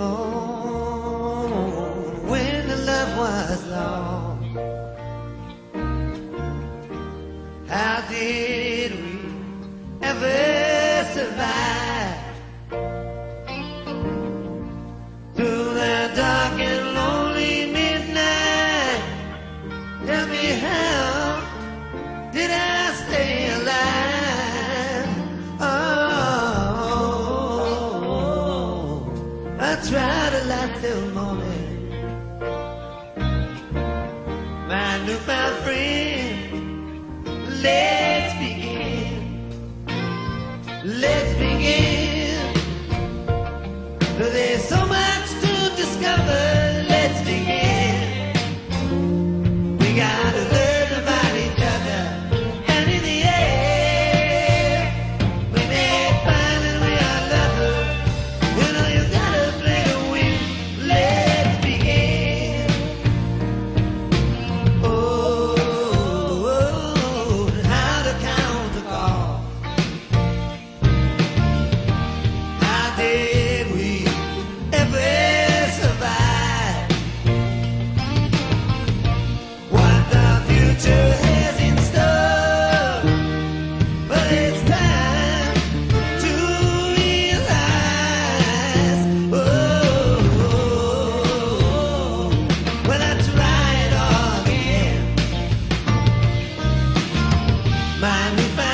Oh, when the love was lost, how did we ever survive through the dark and lonely midnight? Tell me how did I Tried to light till morning. My newfound friend, Miami